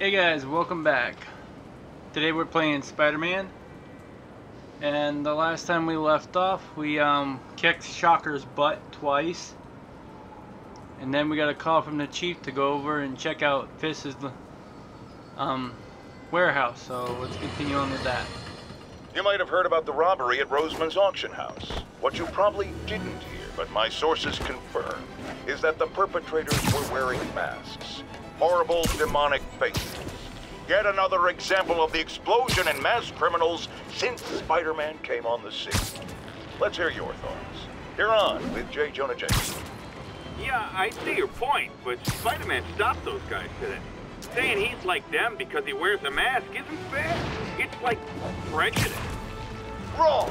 Hey guys, welcome back. Today we're playing Spider-Man. And the last time we left off, we um, kicked Shocker's butt twice. And then we got a call from the chief to go over and check out Fisk's um, warehouse. So let's continue on with that. You might have heard about the robbery at Roseman's auction house. What you probably didn't hear, but my sources confirm, is that the perpetrators were wearing masks. Horrible, demonic faces. Yet another example of the explosion in mass criminals since Spider-Man came on the scene. Let's hear your thoughts. You're on with J. Jonah Jameson. Yeah, I see your point, but Spider-Man stopped those guys today. Saying he's like them because he wears a mask isn't fair. It's like prejudice. Wrong!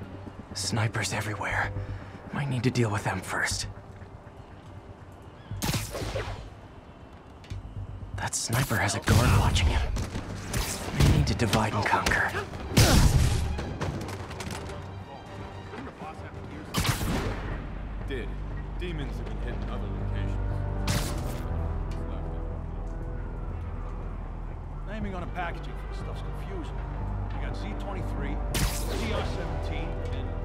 Snipers everywhere. Might need to deal with them first. That sniper has a guard watching him. May need to divide and conquer. Did. Demons have been hitting other locations. Naming on a packaging for stuff's confusing. You got Z23, CR17, and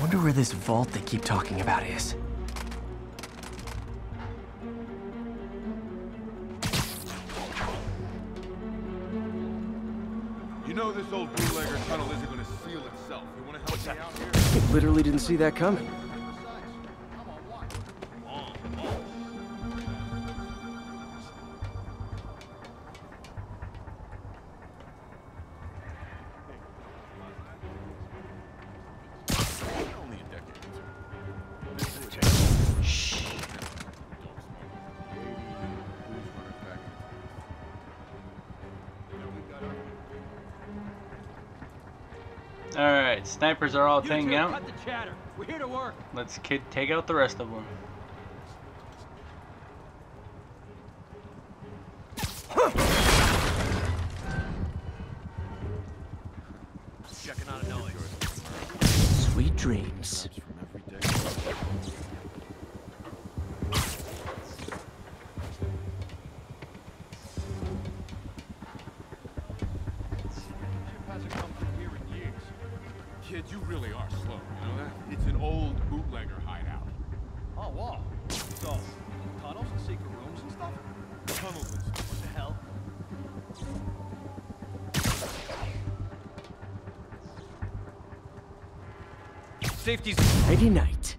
Wonder where this vault they keep talking about is. Didn't see that coming. Are all You two, out. cut the chatter. We're here to work. Let's take out the rest of them. Safety's Nighty night.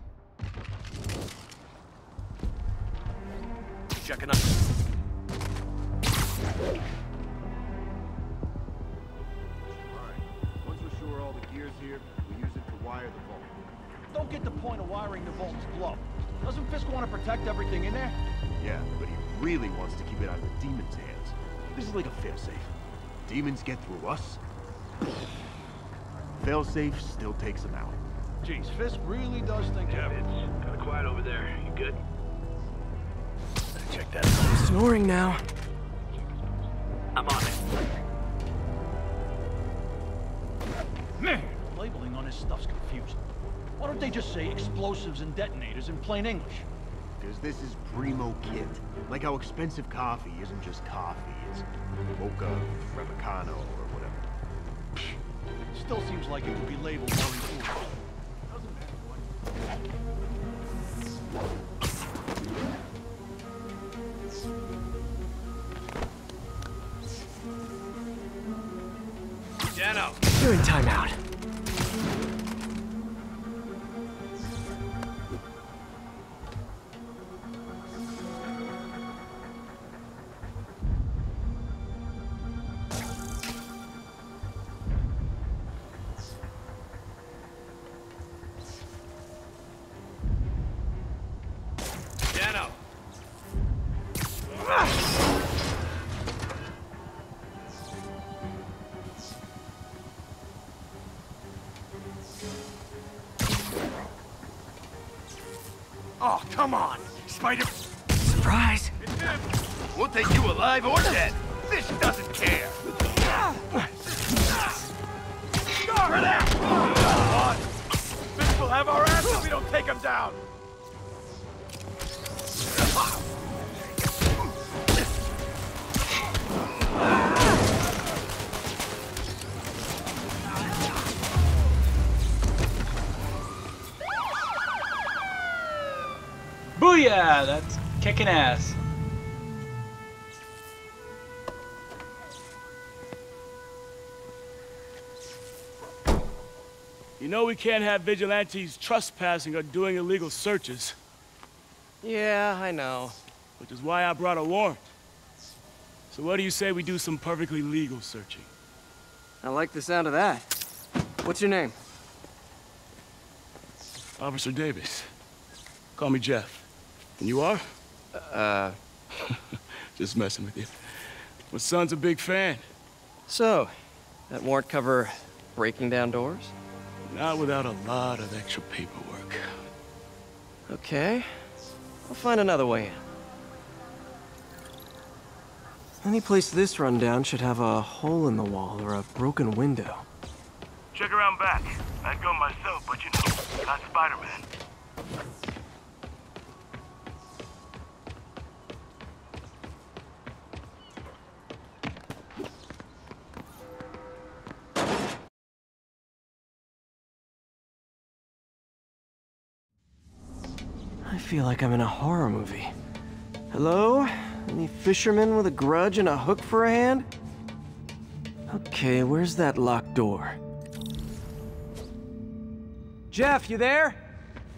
checking on. Alright, once we're sure all the gear's here, we use it to wire the vault. Don't get the point of wiring the vault's to blow. Doesn't Fisk want to protect everything in there? Yeah, but he really wants to keep it out of the demons' hands. This is like a failsafe. Demons get through us. Failsafe still takes them out. Jeez, Fisk really does think of it. Kind of quiet over there. You good? Check that. Snoring now. I'm on it. Man, labeling on his stuff's confusing. Why don't they just say explosives and detonators in plain English? Because this is primo kit. Like how expensive coffee isn't just coffee, it's mocha, frappuccino, or whatever. Still seems like it would be labeled more important. In timeout. Oh, come on! Spider... Surprise! We'll take you alive or dead! This doesn't care! For that! Come on! Fisk will have our ass if we don't take him down! Booyah! That's kicking ass. You know we can't have vigilantes trespassing or doing illegal searches, Yeah, I know. which is why I brought a warrant. So what do you say we do some perfectly legal searching? I like the sound of that. What's your name? Officer Davis. Call me Jeff. And you are? Uh, Just messing with you. My son's a big fan. so, that warrant cover breaking down doors? Not without a lot of extra paperwork. Okay. I'll find another way in. Any place this rundown should have a hole in the wall or a broken window. Check around back. I'd go myself, but you know, not Spider-Man. Feel like I'm in a horror movie. Hello? Any fisherman with a grudge and a hook for a hand? Okay, where's that locked door? Jeff, you there?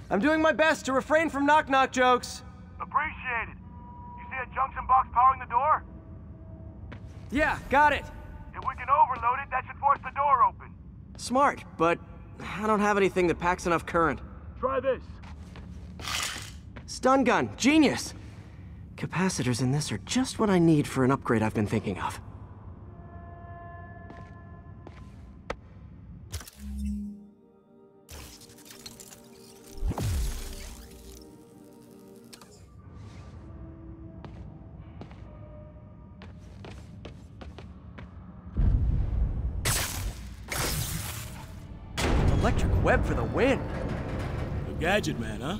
I'm doing my best to refrain from knock-knock jokes. Appreciated. You see a junction box powering the door? Yeah, got it. If we can overload it, that should force the door open. Smart, but I don't have anything that packs enough current. Try this. Stun gun, genius! Capacitors in this are just what I need for an upgrade I've been thinking of. Electric web for the win! A gadget man, huh?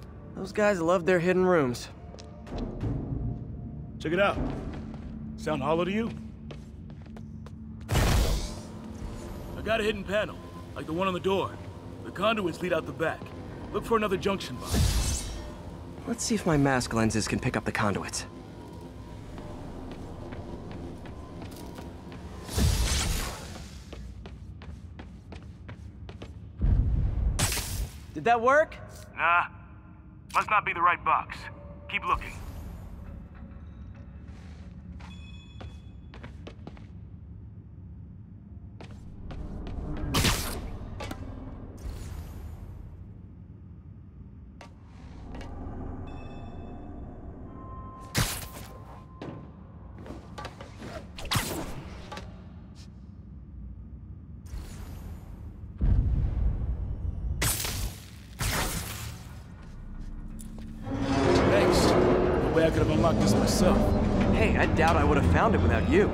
Those guys love their hidden rooms. Check it out. Sound hollow to you? I got a hidden panel, like the one on the door. The conduits lead out the back. Look for another junction box. Let's see if my mask lenses can pick up the conduits. Did that work? Nah. Must not be the right box. Keep looking. Myself. Hey, I doubt I would have found it without you.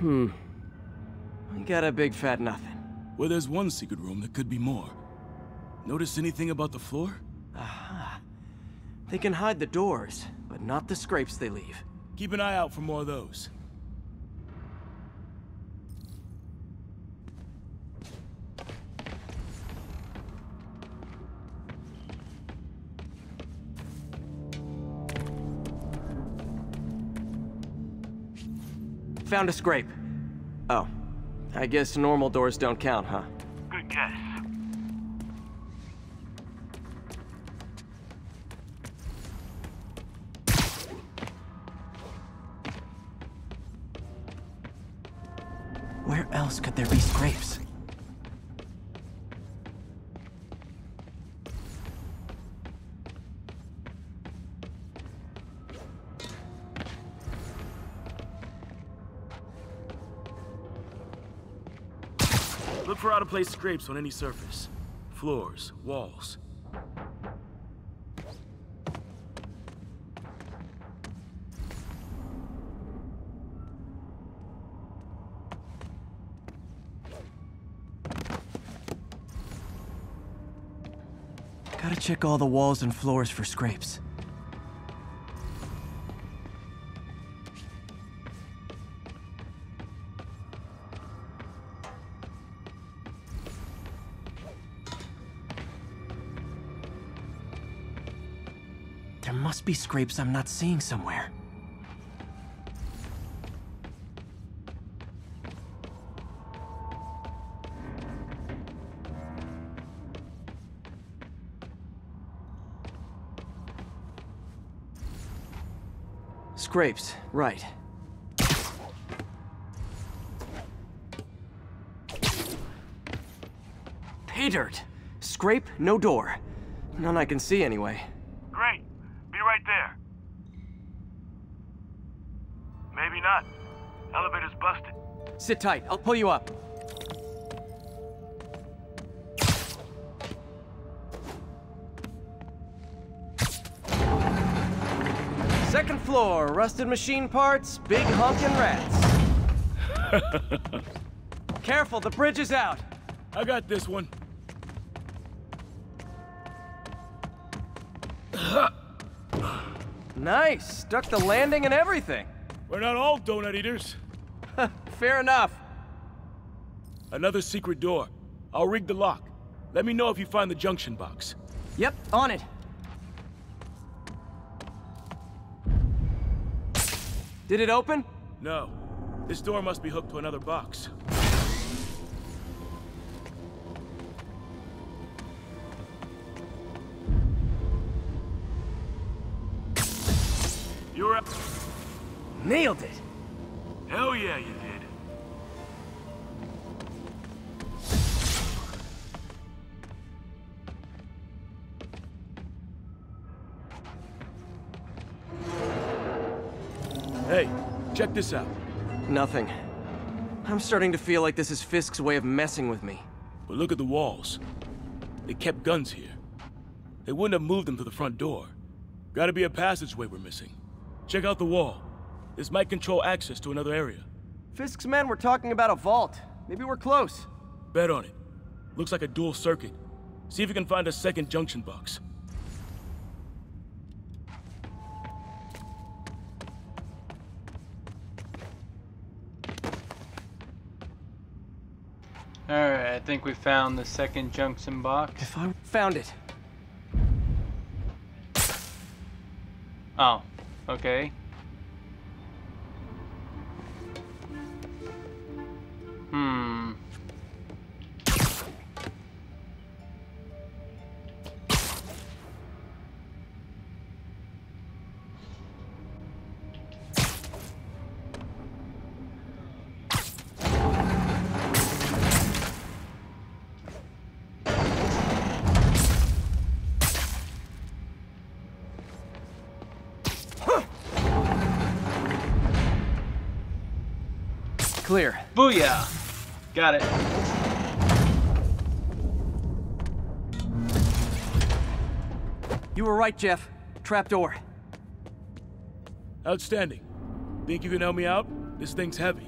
Hmm. I got a big fat nothing. Well, there's one secret room that could be more. Notice anything about the floor? Aha. They can hide the doors, but not the scrapes they leave. Keep an eye out for more of those. Found a scrape. Oh. I guess normal doors don't count, huh? Good guess. Out-of-place scrapes on any surface. Floors, walls. Gotta check all the walls and floors for scrapes. Be scrapes I'm not seeing somewhere. Scrapes, right. Pay dirt! Scrape, no door. None I can see anyway. Sit tight, I'll pull you up. Second floor, rusted machine parts, big honkin' rats. Careful, the bridge is out. I got this one. Nice, stuck the landing and everything. We're not all donut eaters. Fair enough. Another secret door. I'll rig the lock. Let me know if you find the junction box. Yep, on it. Did it open? No. This door must be hooked to another box. You're up. Nailed it. Hell yeah, you did. Check this out. Nothing. I'm starting to feel like this is Fisk's way of messing with me. But look at the walls. They kept guns here. They wouldn't have moved them to the front door. Gotta be a passageway we're missing. Check out the wall. This might control access to another area. Fisk's men were talking about a vault. Maybe we're close. Bet on it. Looks like a dual circuit. See if you can find a second junction box. Alright, I think we found the second junction box. If I found it. Oh, okay. Got it. You were right, Jeff. Trapdoor. Outstanding. Think you can help me out? This thing's heavy.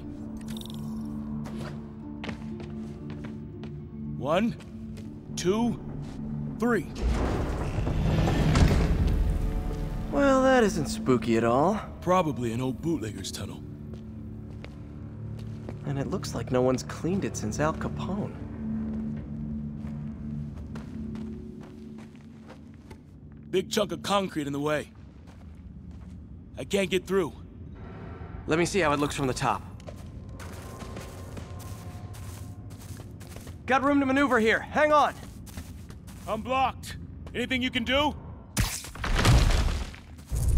One, two, three. Well, that isn't spooky at all. Probably an old bootlegger's tunnel. And it looks like no one's cleaned it since Al Capone. Big chunk of concrete in the way. I can't get through. Let me see how it looks from the top. Got room to maneuver here. Hang on. I'm blocked. Anything you can do?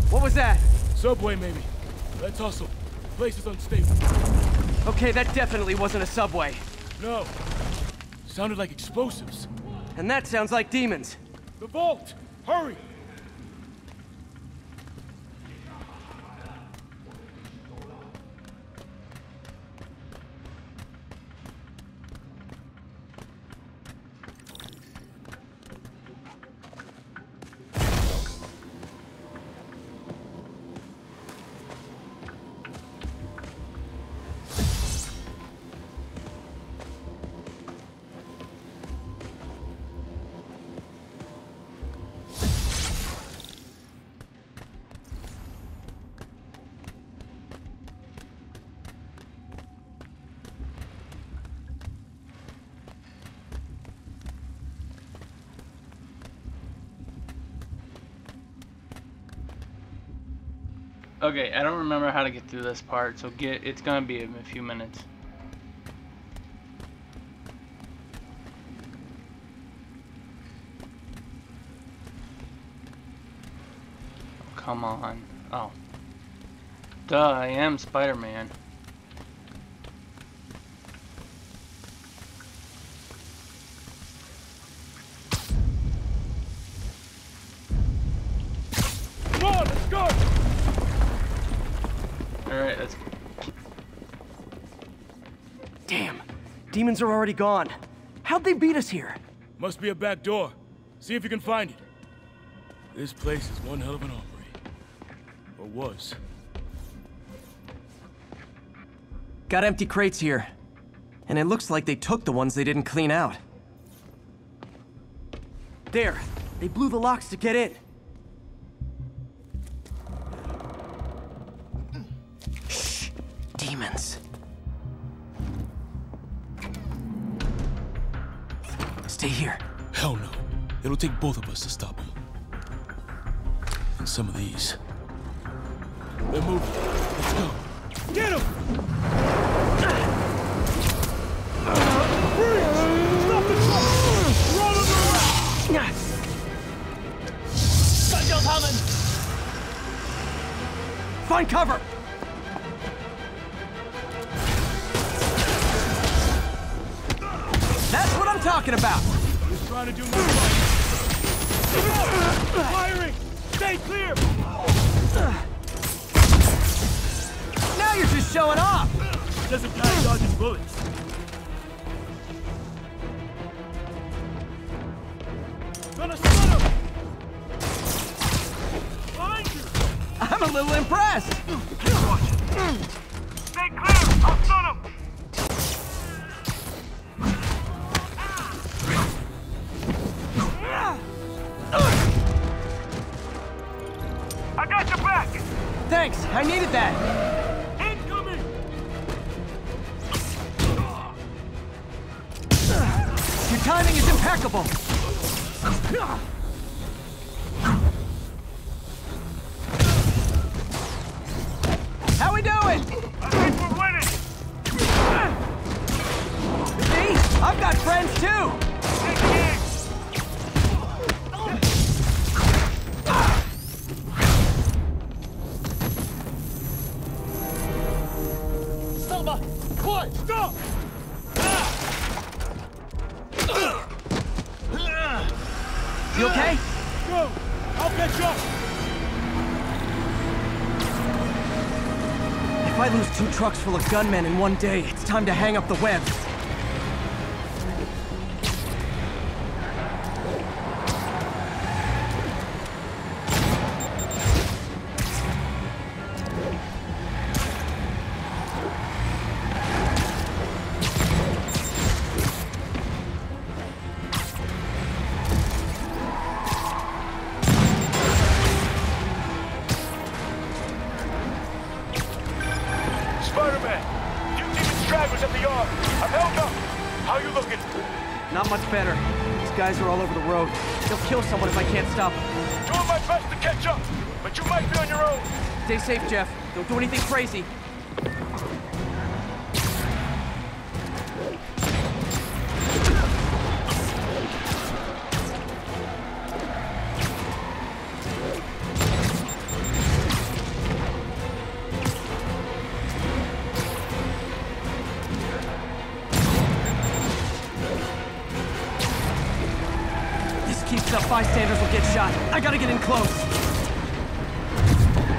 What was that? Subway, maybe. Let's hustle. Place is unstable. Okay, that definitely wasn't a subway. No. Sounded like explosives. And that sounds like demons. The vault! Hurry! Okay, I don't remember how to get through this part, so get it's gonna be in a few minutes. Come on. Oh. Duh, I am Spider-Man. Demons are already gone. How'd they beat us here? Must be a back door. See if you can find it. This place is one hell of an armory. Or was. Got empty crates here. And it looks like they took the ones they didn't clean out. There. They blew the locks to get in. Stay here. Hell no. It'll take both of us to stop them. And some of these. They're moving. Let's go. Get him! Find cover! That's what I'm talking about! Trying to do more Firing! Stay clear! Now you're just showing off! Doesn't dodging bullets. Gonna stun him! Behind you! I'm a little impressed! Timing trucks full of gunmen in one day, it's time to hang up the web. Don't do anything crazy.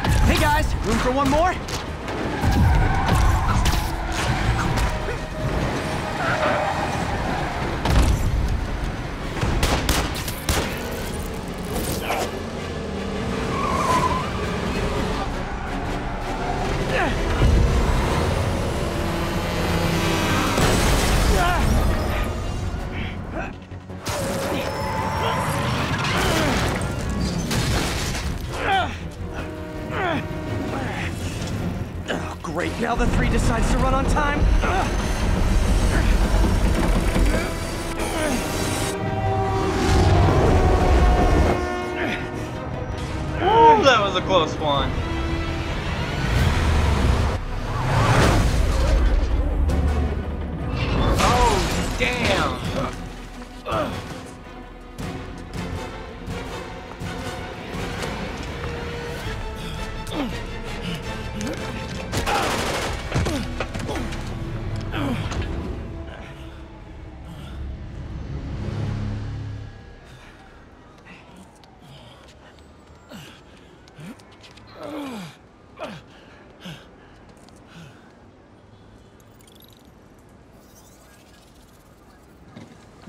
Hey guys, room for one more?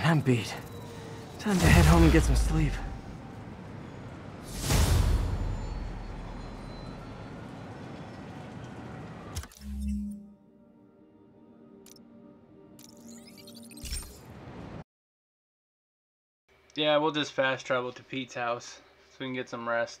Man, I'm beat. Time to head home and get some sleep. Yeah, we'll just fast travel to Pete's house so we can get some rest.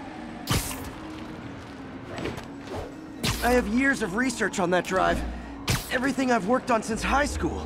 I have years of research on that drive. Everything I've worked on since high school.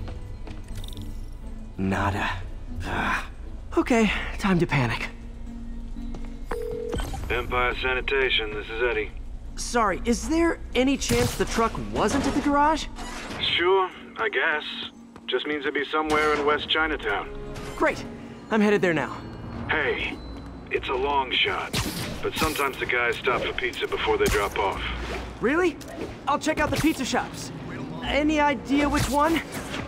Nada. Ah. Okay, time to panic. Empire Sanitation, this is Eddie. Sorry, is there any chance the truck wasn't at the garage? Sure, I guess. Just means it'd be somewhere in West Chinatown. Great. I'm headed there now. Hey, it's a long shot, but sometimes the guys stop for pizza before they drop off. Really? I'll check out the pizza shops. Any idea which one?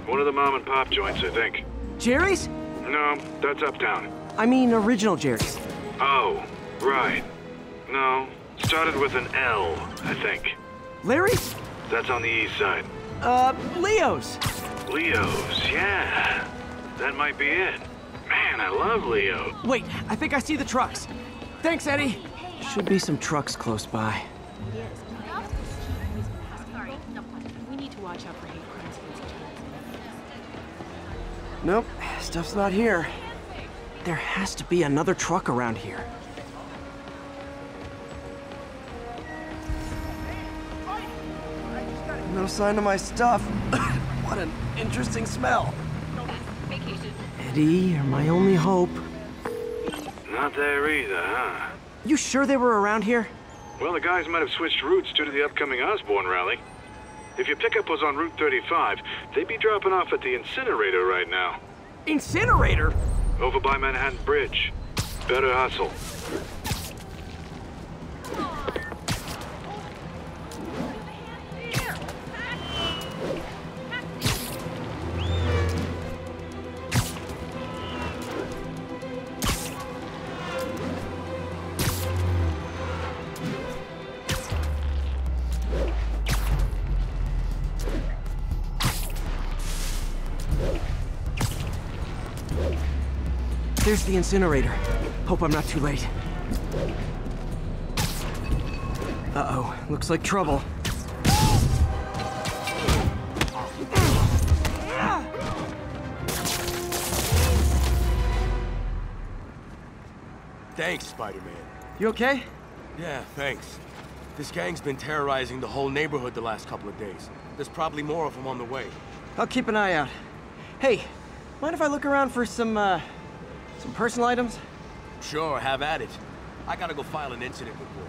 One of the mom and pop joints, I think. Jerry's? No, that's uptown. I mean original Jerry's. Oh, right. No, started with an L, I think. Larry's? That's on the east side. Uh, Leo's. Leo's, yeah. That might be it. Man, I love Leo. Wait, I think I see the trucks. Thanks, Eddie. Should be some trucks close by. Nope, stuff's not here. There has to be another truck around here. No sign of my stuff. what an interesting smell. Eddie, you're my only hope. Not there either, huh? You sure they were around here? Well, the guys might have switched routes due to the upcoming Osborn rally. If your pickup was on Route 35, they'd be dropping off at the incinerator right now. Incinerator? Over by Manhattan Bridge. Better hustle. There's the incinerator. Hope I'm not too late. Uh-oh, looks like trouble. Thanks, Spider-Man. You okay? Yeah, thanks. This gang's been terrorizing the whole neighborhood the last couple of days. There's probably more of them on the way. I'll keep an eye out. Hey, mind if I look around for some, uh, some personal items? Sure, have at it. I gotta go file an incident report.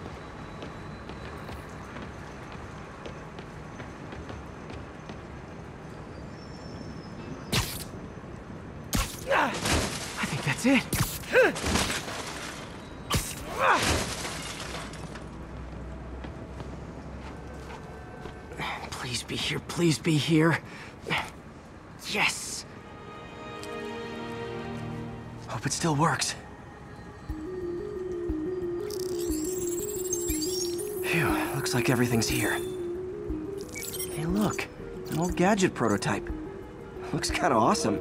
Ah, I think that's it. Please be here, please be here. Still works. Phew, looks like everything's here. Hey, look, an old gadget prototype. Looks kinda awesome.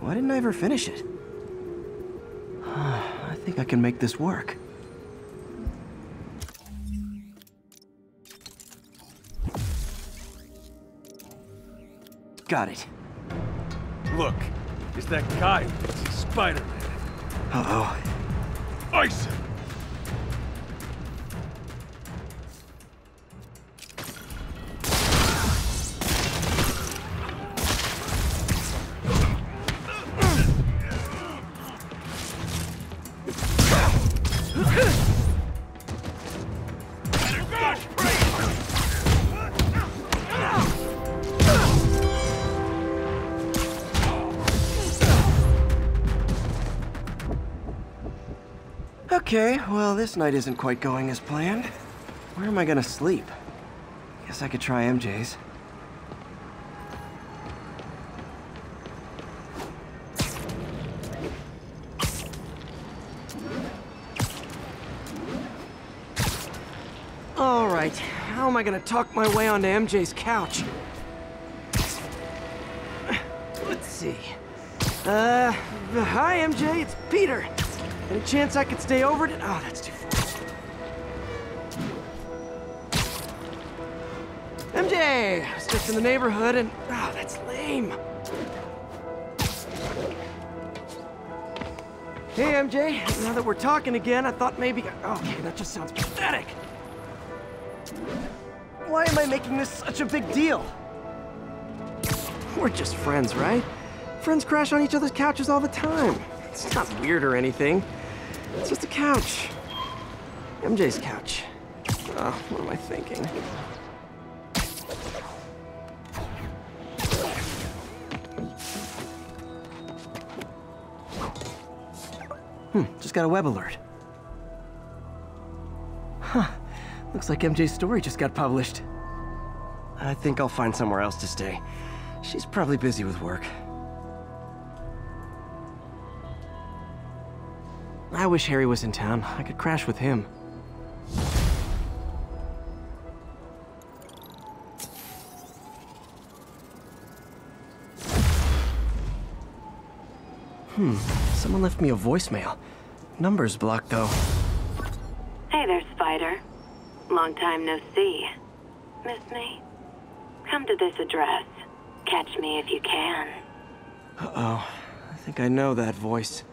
Why didn't I ever finish it? I think I can make this work. Got it. Look, it's that guy. Spider-Man. Uh-oh. Ice well, this night isn't quite going as planned. Where am I gonna sleep? Guess I could try MJ's. All right, how am I gonna talk my way onto MJ's couch? Let's see. Uh, hi MJ, it's Peter. Any chance I could stay over to- Oh, that's too far. MJ! I was just in the neighborhood and... Oh, that's lame. Hey, MJ. Now that we're talking again, I thought maybe... Oh, Okay, that just sounds pathetic. Why am I making this such a big deal? We're just friends, right? Friends crash on each other's couches all the time. It's not weird or anything. It's just a couch. MJ's couch. Oh, what am I thinking? Hmm, just got a web alert. Huh, looks like MJ's story just got published. I think I'll find somewhere else to stay. She's probably busy with work. I wish Harry was in town. I could crash with him. Hmm, someone left me a voicemail. Number's blocked, though. Hey there, Spider. Long time no see. Miss me? Come to this address. Catch me if you can. Uh-oh. I think I know that voice.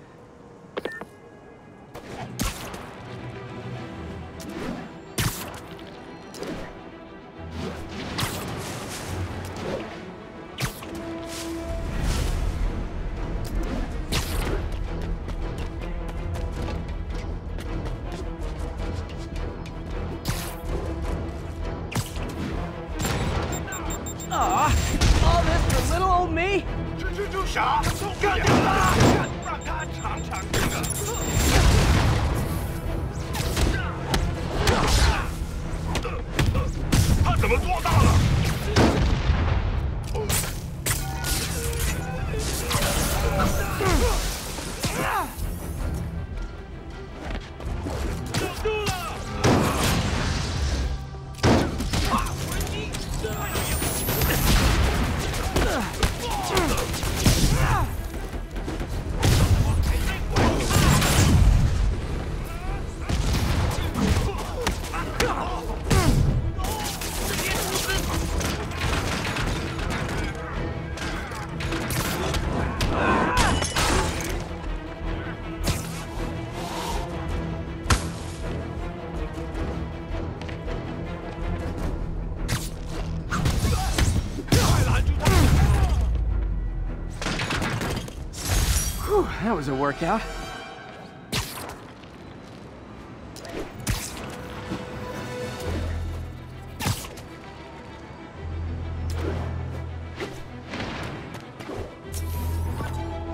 That was a workout.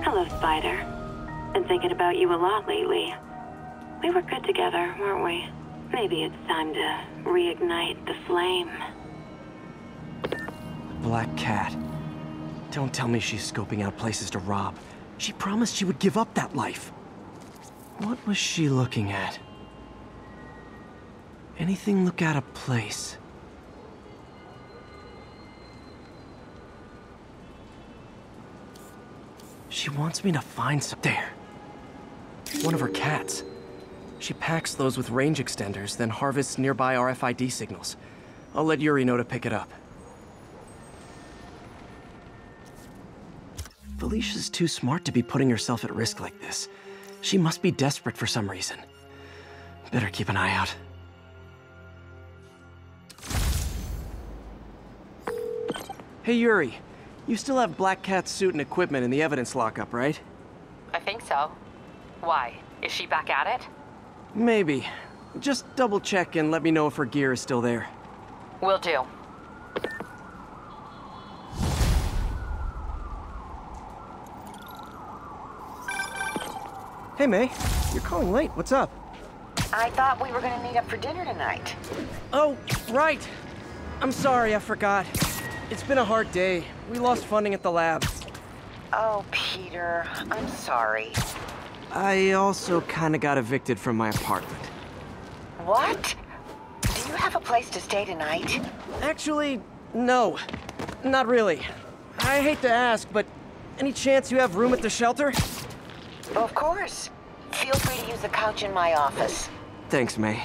Hello, Spider. Been thinking about you a lot lately. We were good together, weren't we? Maybe it's time to reignite the flame. Black Cat. Don't tell me she's scoping out places to rob. She promised she would give up that life. What was she looking at? Anything look out of place? She wants me to find some... There. one of her cats. She packs those with range extenders, then harvests nearby RFID signals. I'll let Yuri know to pick it up. Felicia's too smart to be putting herself at risk like this. She must be desperate for some reason. Better keep an eye out. Hey Yuri, you still have Black Cat's suit and equipment in the evidence lockup, right? I think so. Why? Is she back at it? Maybe. Just double check and let me know if her gear is still there. Will do. Hey May, you're calling late. What's up? I thought we were gonna meet up for dinner tonight. Oh, right. I'm sorry, I forgot. It's been a hard day. We lost funding at the lab. Oh, Peter, I'm sorry. I also kinda got evicted from my apartment. What? Do you have a place to stay tonight? Actually, no. Not really. I hate to ask, but any chance you have room at the shelter? Of course. Feel free to use the couch in my office. Thanks, May.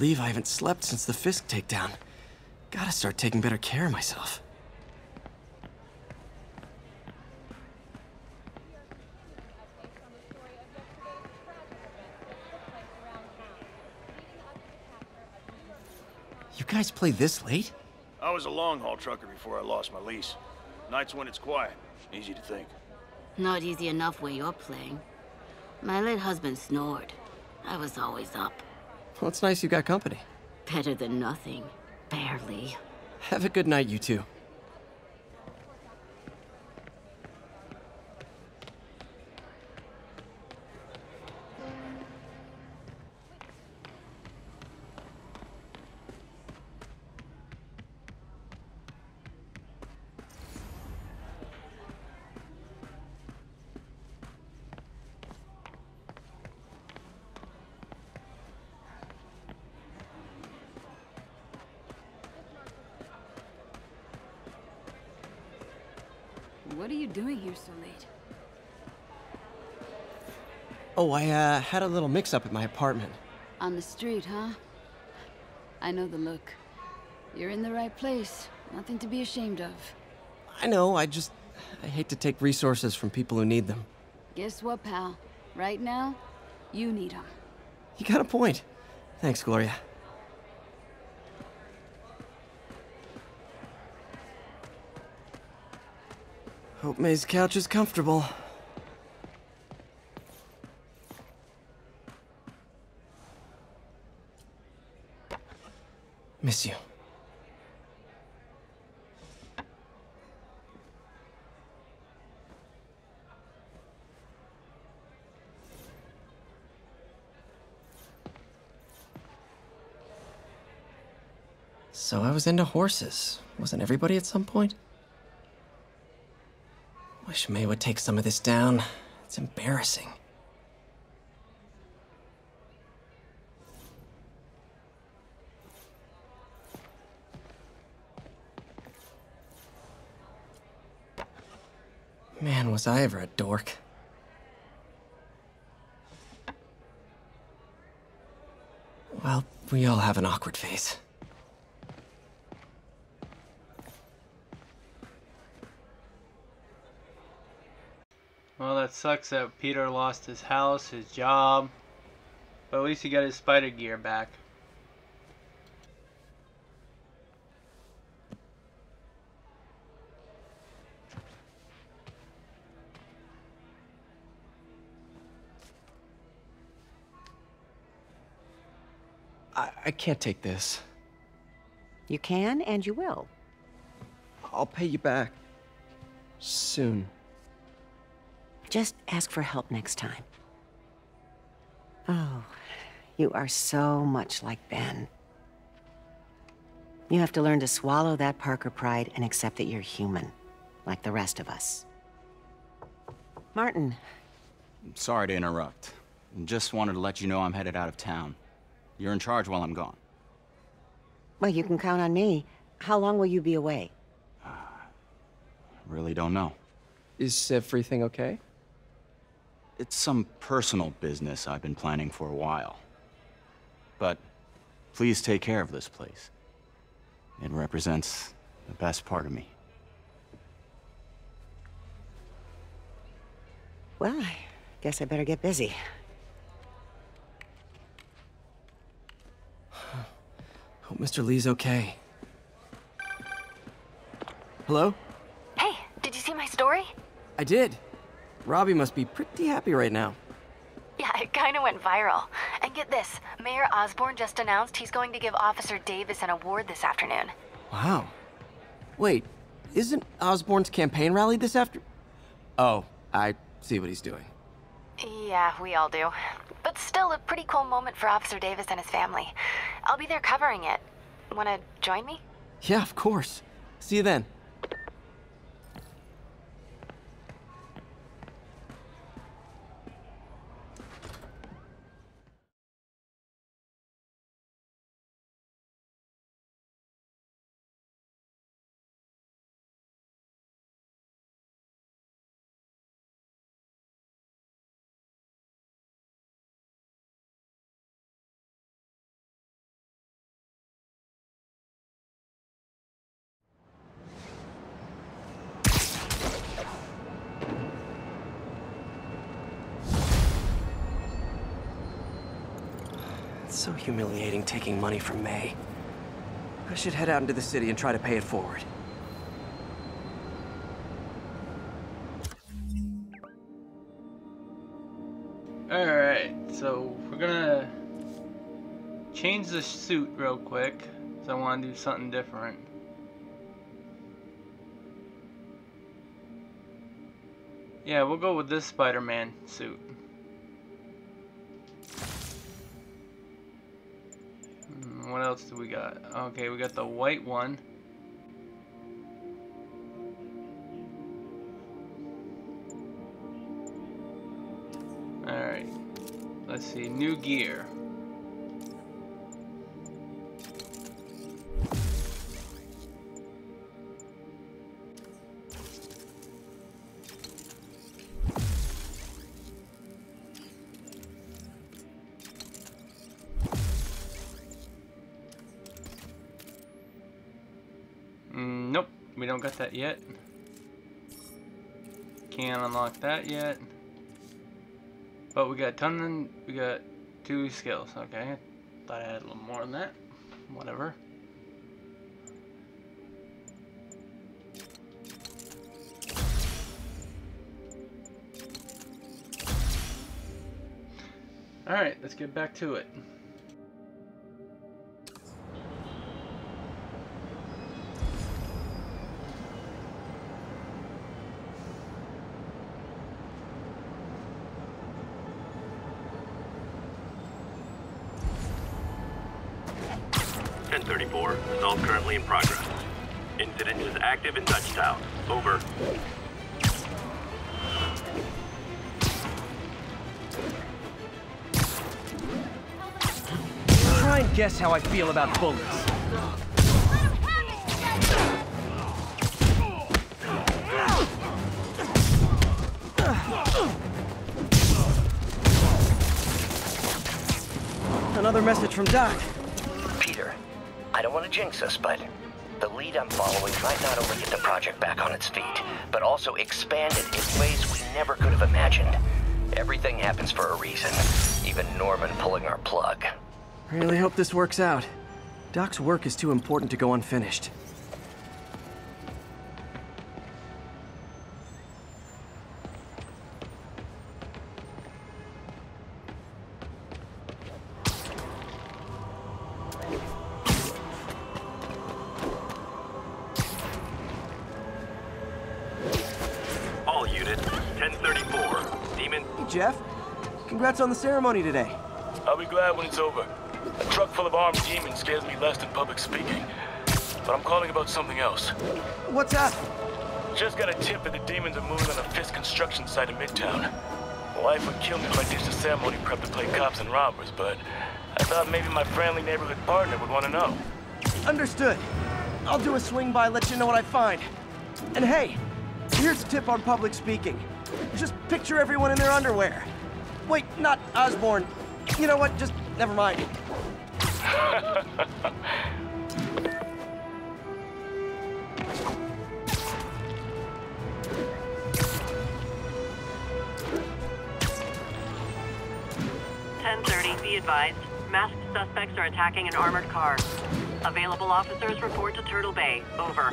Believe I haven't slept since the Fisk takedown. Gotta start taking better care of myself. You guys play this late? I was a long-haul trucker before I lost my lease. Nights when it's quiet. Easy to think. Not easy enough where you're playing. My late husband snored. I was always up. Well, it's nice you got company. Better than nothing. Barely. Have a good night, you two. What are you doing here so late? Oh, I uh, had a little mix-up at my apartment. On the street, huh? I know the look. You're in the right place. Nothing to be ashamed of. I know, I just... I hate to take resources from people who need them. Guess what, pal? Right now, you need them. You got a point. Thanks, Gloria. Hope May's couch is comfortable. Miss you. So I was into horses. Wasn't everybody at some point? Wish May would take some of this down. It's embarrassing. Man, was I ever a dork. Well, we all have an awkward phase. Well, that sucks that Peter lost his house, his job. But at least he got his spider gear back. I, I can't take this. You can and you will. I'll pay you back. Soon. Just ask for help next time. Oh, you are so much like Ben. You have to learn to swallow that Parker pride and accept that you're human, like the rest of us. Martin, Sorry to interrupt. Just wanted to let you know I'm headed out of town. You're in charge while I'm gone. well, you can count on me. How long will you be away? Really don't know. Is everything okay? It's some personal business I've been planning for a while. But please take care of this place. It represents the best part of me. Well, I guess I better get busy. Hope Mr. Li's okay. Hello? Hey, did you see my story? I did. Robbie must be pretty happy right now. Yeah, it kind of went viral. And get this Mayor Osborn just announced he's going to give Officer Davis an award this afternoon. Wow. Wait, isn't Osborn's campaign rally this after? Oh, I see what he's doing. Yeah, we all do. But still, a pretty cool moment for Officer Davis and his family. I'll be there covering it. Wanna join me? Yeah, of course. See you then. So humiliating taking money from May. I should head out into the city and try to pay it forward. Alright, so we're gonna change the suit real quick. Because I want to do something different. Yeah, we'll go with this Spider-Man suit. What else do we got? Okay, we got the white one. Alright. Let's see, new gear. That yet. But we got ton we got two skills, okay. Thought I had a little more than that. Whatever. Alright, let's get back to it. How I feel about bullets. Another message from Doc. Peter, I don't want to jinx us, but the lead I'm following might not only get the project back on its feet, but also expand it in ways we never could have imagined. Everything happens for a reason, even Norman pulling our plug. Really hope this works out. Doc's work is too important to go unfinished. All unit, 1034, Demon. Jeff. Congrats on the ceremony today. I'll be glad when it's over. A truck full of armed demons scares me less than public speaking. But I'm calling about something else. What's up? Just got a tip that the demons are moving on a Fisk construction site in Midtown. Wife would kill me if I ditched the ceremony prep to play cops and robbers, but I thought maybe my friendly neighborhood partner would want to know. Understood. I'll do a swing by, let you know what I find. And hey, here's a tip on public speaking. Just picture everyone in their underwear. Wait, not Osborn. You know what? Just never mind. Ten thirty. Be advised. Masked suspects are attacking an armored car. Available officers report to Turtle Bay. Over.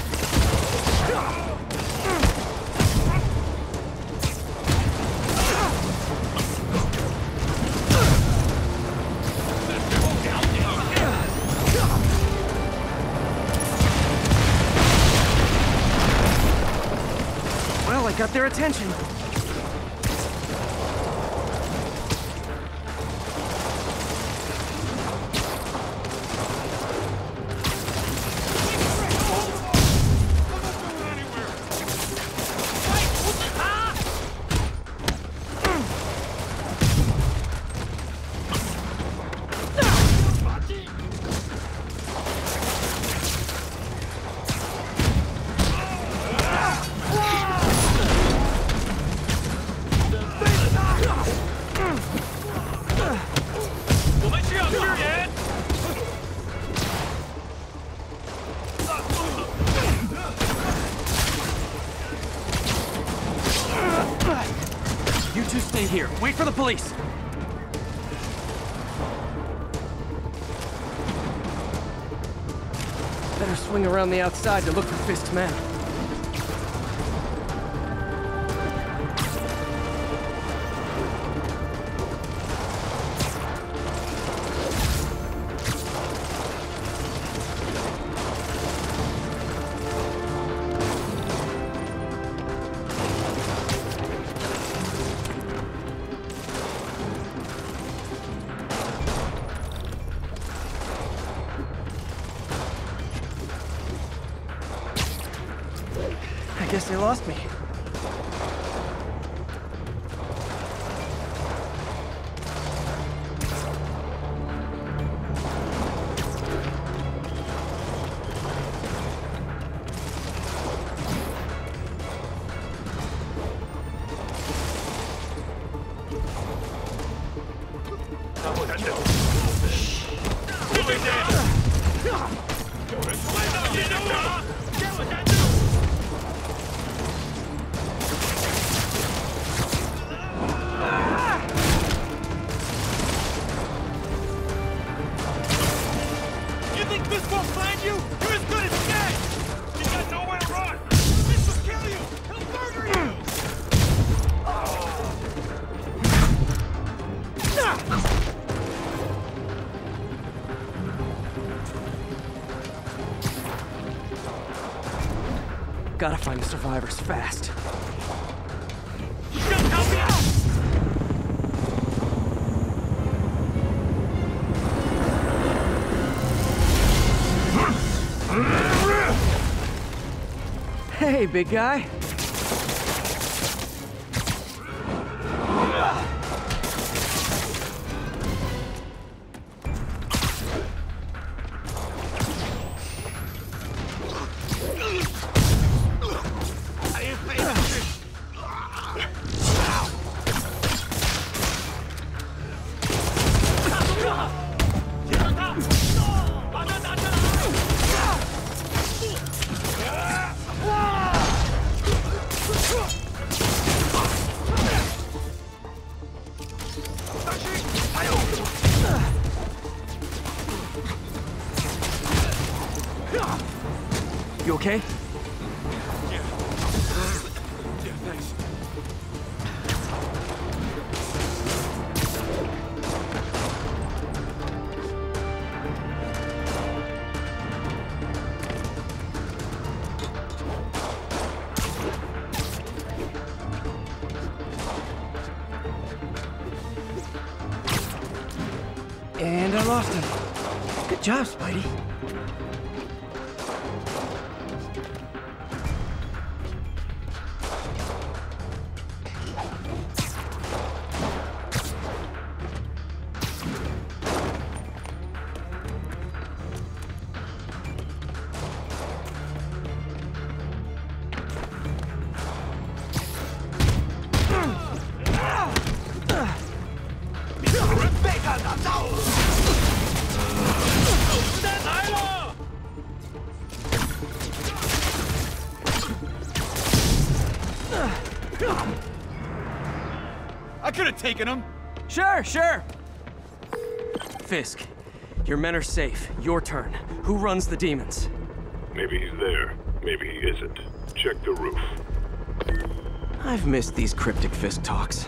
Their attention. Around the outside to look for Fisk men. Gotta find the survivors fast. Hey, big guy. I could have taken him. Sure, sure. Fisk, your men are safe. Your turn. Who runs the demons? Maybe he's there. Maybe he isn't. Check the roof. I've missed these cryptic Fisk talks.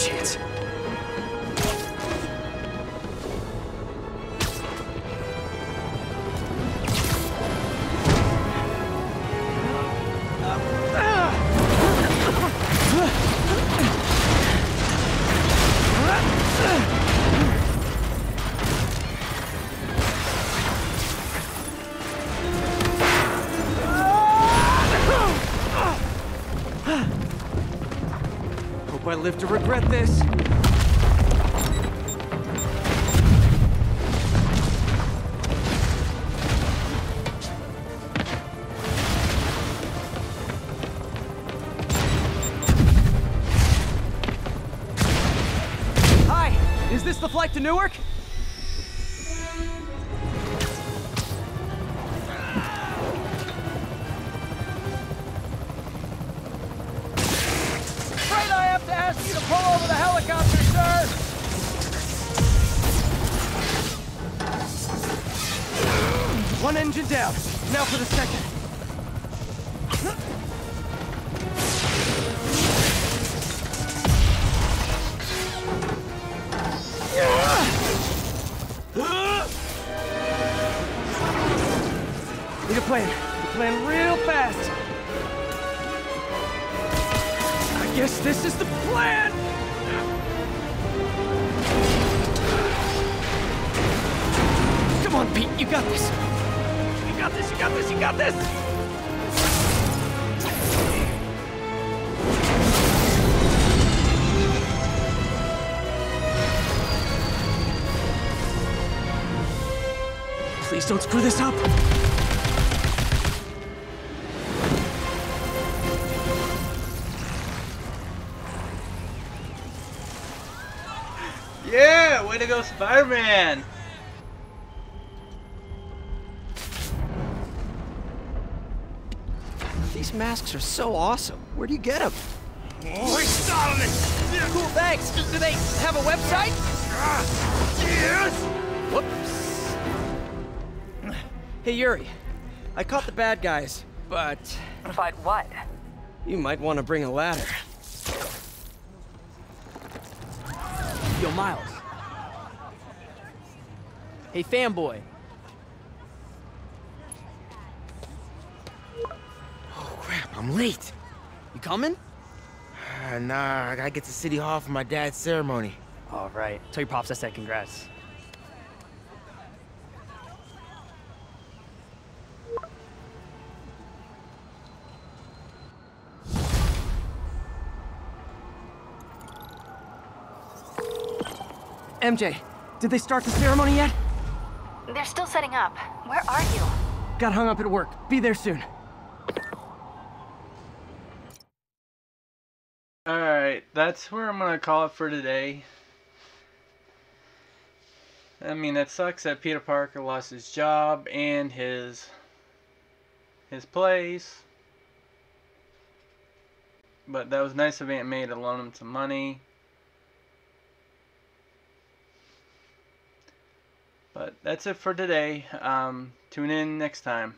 Chance. Live to regret this. Hi, is this the flight to Newark? Please don't screw this up! Yeah, way to go, Spider-Man! These masks are so awesome. Where do you get them? Ой, Starling! Cool, thanks. Do they have a website? Ah, yes! Whoops. Hey, Yuri. I caught the bad guys, but... But what? You might want to bring a ladder. Yo, Miles. Hey, fanboy. Oh, crap, I'm late. You coming? Uh, nah, I gotta get to City Hall for my dad's ceremony. All right. Tell your pops I said congrats. MJ, did they start the ceremony yet? They're still setting up. Where are you? Got hung up at work. Be there soon. Alright, that's where I'm gonna call it for today. I mean, it sucks that Peter Parker lost his job and his his place. But that was nice of Aunt May to loan him some money. But that's it for today. Um, tune in next time.